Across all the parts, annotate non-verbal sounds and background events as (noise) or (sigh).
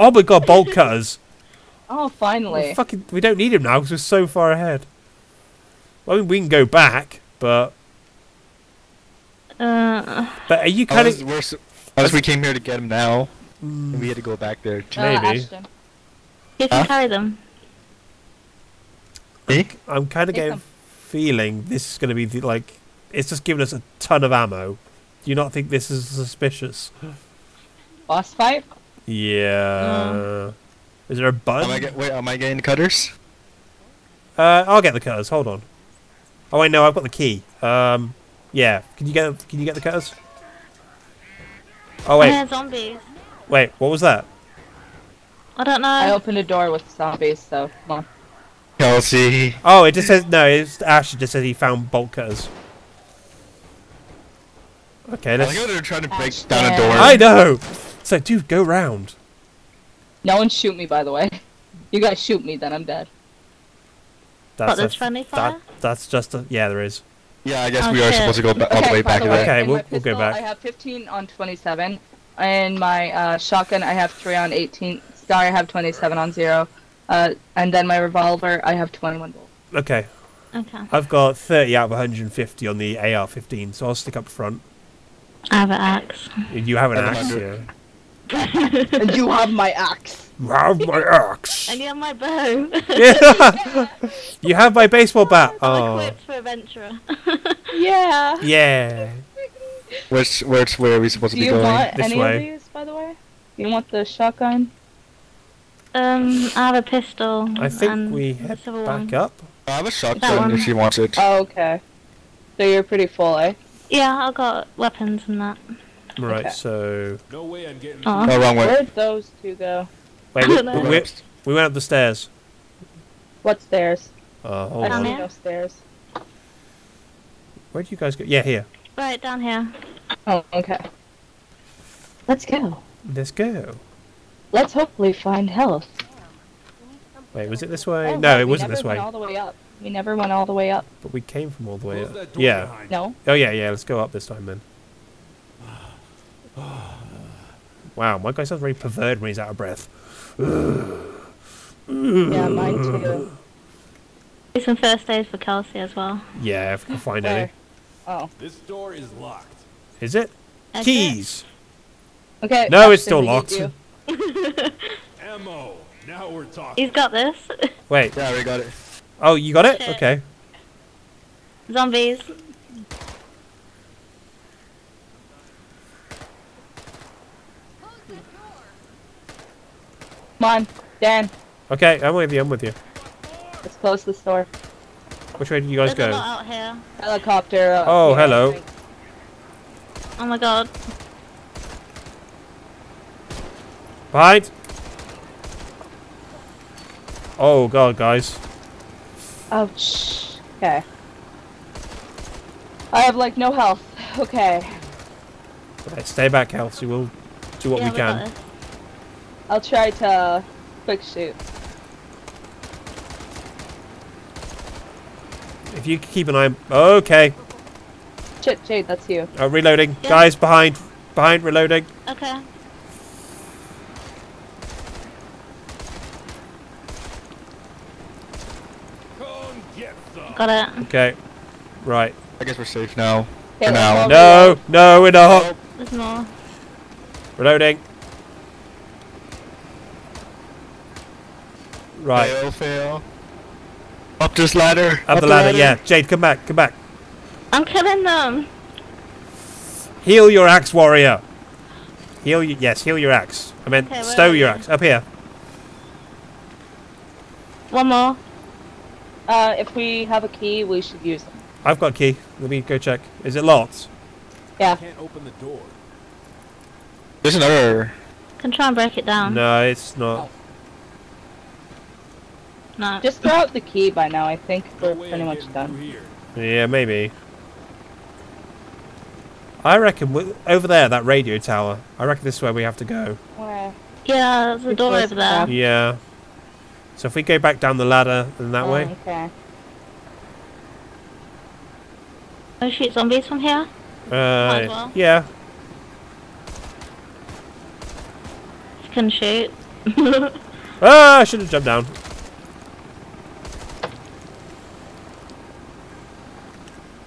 Oh my god, bolt cutters. (laughs) Oh, finally. Fucking, we don't need him now because we're so far ahead. Well, I mean, we can go back, but Uh, but are you kind of we're unless we came here to get him now, and we had to go back there. Uh, maybe. Ashton. you can Huh? carry them. Me? I'm kind of getting them. feeling this is going to be the, like it's just giving us a ton of ammo. Do you not think this is suspicious? Boss fight? Yeah. Is there a button? Am I get, wait, am I getting the cutters? Uh, I'll get the cutters. Hold on. Oh wait, no, I've got the key. Um, yeah. Can you get Can you get the cutters? Oh wait, Yeah, zombies. wait. What was that? I don't know. I opened a door with zombies, so come on. Kelsey. Oh, it just says no. It's Ash. It just says he found bolt cutters. Okay, let's. like how they're trying to break Ashton. down a door. I know. So, dude, go round. No one shoot me, by the way. You guys shoot me, then I'm dead. That's there's a- friendly that- that's just a yeah. There is. Yeah, I guess Oh, we are shit. supposed to go ba- all the way back the there. way, Okay, we'll- my we'll go back. I have 15 on 27. And my uh, shotgun, I have 3 on 18. Scar, I have 27 on 0. Uh, and then my revolver, I have 21 bullets. Okay, Okay. I've got 30 out of 150 on the AR-15, so I'll stick up front. I have an axe. You have an And axe, I'm yeah. And you have my axe. You have my axe. (laughs) And you have my bow. (laughs) yeah. you have my baseball bat. I'm Oh, equipped for adventurer. (laughs) Yeah. yeah. Which, which way are we supposed Do to be going you going? want This any way. of these, by the way? You want the shotgun? um, I have a pistol. I think and we a head back one. up. I have a shotgun if you want it. Oh, okay. So you're pretty full, eh? Yeah, I've got weapons and that. Right, Okay. so No way I'm getting Oh. No, wrong way. Where'd those two go? wait, I we, we, we went up the stairs. What stairs? Uh, hold I Down on. see here? stairs. Where do you guys go? Yeah, here. Right down here. Oh, okay. Let's go. Let's go. Let's hopefully find health. Wait, was it this way? Oh, no, right, it we wasn't this way. Went all the way up. We never went all the way up. But we came from all the way up. Yeah. No. Oh yeah, yeah. Let's go up this time then. Wow, my guy sounds very perverted when he's out of breath. Yeah, mine too. Do some first aids for Kelsey as well. Yeah, if I can find any. Oh. This door is locked. Is it? Exit. Keys. Okay. No, it's still locked. Ammo. Now we're talking. He's got this. Wait. Yeah, we got it. Oh, you got it? Shit. Okay. Zombies. Come on, Dan. Okay, I'm with you. I'm with you. Let's close the door. Which way did you guys There's go? out here. Helicopter. uh, Oh, here, hello. Oh my god. Behind. Oh god, guys. Ouch. Okay. I have like no health. (laughs) Okay. Right, stay back, Kelsey. We'll do what yeah, we got can. This. I'll try to quick shoot. If you keep an eye. Okay. Shit, Jade, that's you. Uh, reloading. Yeah. Guys, behind. Behind. Reloading. Okay. Come get some. Got it. Okay. Right. I guess we're safe now. Okay, For now. No, no, we're not. There's more. Reloading. Right. Fail, fail. Up this ladder. Up the ladder, yeah. Jade, come back, come back. I'm killing them. Heal your axe, warrior. Heal, y- yes, heal your axe. I meant Okay, stow your axe. Up here. One more. Uh, if we have a key, we should use it. I've got a key. Let me go check. Is it locked? Yeah. I Can't open the door. There's an error. Can try and break it down. No, it's not. No. Just throw out the key by now. I think we're way pretty much done. here. Yeah, maybe. I reckon wi- over there, that radio tower. I reckon this is where we have to go. Where? Yeah, there's a door over there. up? Yeah. So if we go back down the ladder in that Oh, way. Okay. Oh shoot, zombies from here? Uh, well. yeah. You can shoot. (laughs) Ah, I should have jumped down.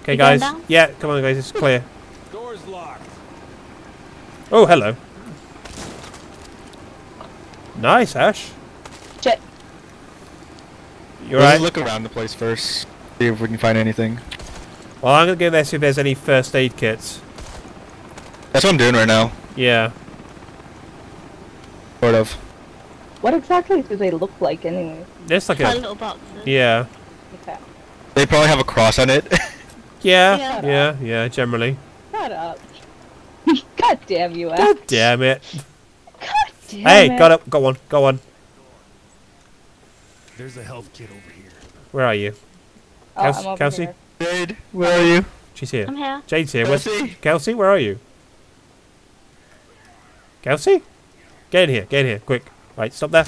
Okay, You going guys. down? Yeah, come on, guys. It's clear. Door's locked. Oh, hello. Nice, Ash. Shit. You're Let's right. look around the place first. See if we can find anything. Well, I'm gonna go there see if there's any first aid kits. That's what I'm doing right now. Yeah. Sort of. What exactly do they look like, anyway? There's like Like a. little boxes. Yeah. Okay. They probably have a cross on it. (laughs) Yeah. Yeah. Yeah. Yeah. Generally. Shut up. (laughs) God damn you, Ash. God damn it. God damn Hey, it. got up. Got one. Got one. There's a health kit over here. Where are you? Oh, Kels- I'm over Kelsey? here. Jade, where are you? She's here. I'm here. Jade's here. Where's Kelsey? Kelsey? Where are you? Kelsey? Get in here. Get in here. Quick. Right. Stop there.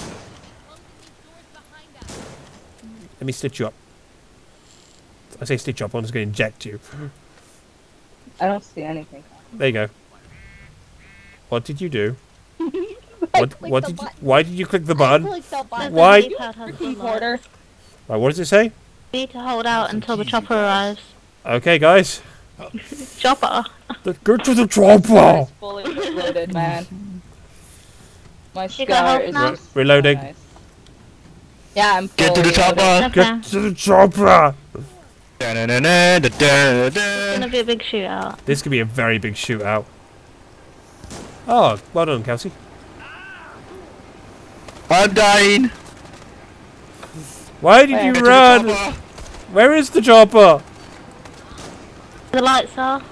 Let me stitch you up. I say stitch you up. I'm just going to inject you. I don't see anything. There you go. What did you do? (laughs) What? What did? You, why did you click the I button? clicked the button. Why- keypad the Right. What does it say? You need to hold out until the chopper arrives. (laughs) Okay, guys. (laughs) Chopper. Let's go to the chopper. It's fully reloaded, man. My You scar is now? just Reloading. nice. Yeah, I'm Get to the chopper. Get to the chopper. It's gonna be a big shootout. This could be a very big shootout. Oh, well done, Kelsey. I'm dying. Why did Where? you Get to the run? Where is the chopper? The lights are.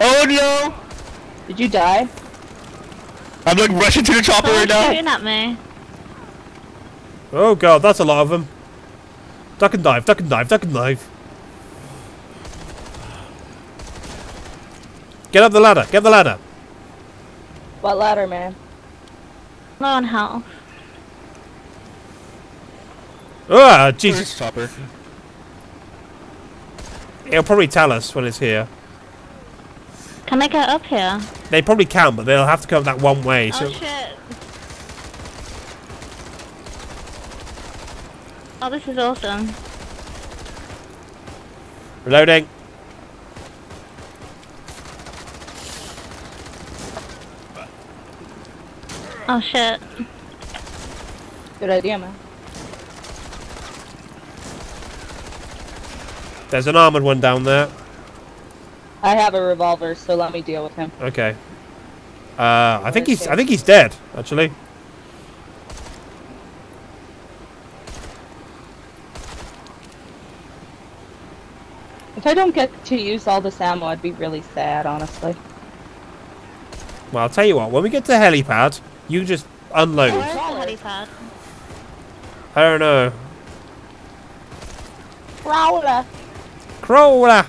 Oh no! Did you die? I'm like rushing to the chopper right now. shooting at me. Oh god, that's a lot of them. Duck and dive, duck and dive, duck and dive. Get up the ladder, get the ladder. What ladder, man? Low on health. Ah, Jesus. the chopper? It'll probably tell us when it's here. Can they get up here? They probably can, but they'll have to come that one way. So Oh shit. Oh, this is awesome. reloading. Oh shit. Good idea, man. There's an armored one down there. I have a revolver, so let me deal with him. Okay. Uh, I think he's I think he's dead actually. If I don't get to use all this ammo, I'd be really sad, honestly. Well, I'll tell you what. When we get to helipad, you just unload. Where's the helipad? I don't know. Prowler! Crawler.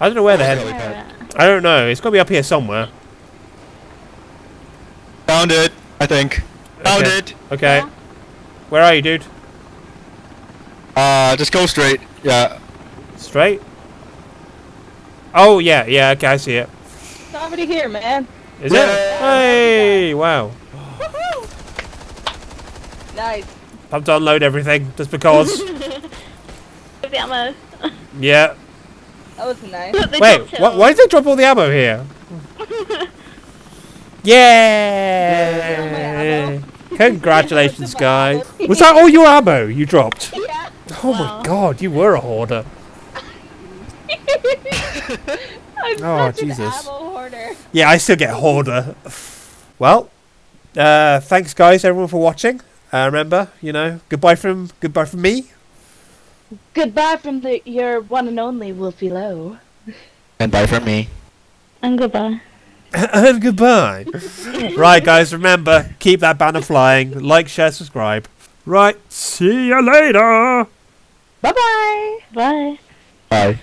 I don't know where the Where's helipad? Alright. I don't know. It's got to be up here somewhere. Found it, I think. Found Okay. it. Okay. Yeah. Where are you, dude? Uh, just go straight. Yeah. Straight. Oh yeah, yeah. Okay, I see it. It's already here, man. Is it? Yeah. Hey! Wow. Nice. I've to unload everything just because. (laughs) The ammo. yeah. That was nice. Look, Wait. dropped it What? all. Why did they drop all the ammo here? (laughs) Yeah. Congratulations, (laughs) guys. Was that all your ammo you dropped? yeah. Oh Wow. my god, you were a hoarder. (laughs) I'm Oh, such Jesus. an ammo hoarder. Yeah, I still get hoarder. Well, uh, thanks guys, everyone for watching. Uh, remember, you know, goodbye from goodbye from me. Goodbye from the your one and only Wolfielow. And bye from me. And goodbye. (laughs) and goodbye. (laughs) right, guys, remember, keep that banner flying. Like, share, subscribe. Right, see you later. Bye bye. Bye. Bye.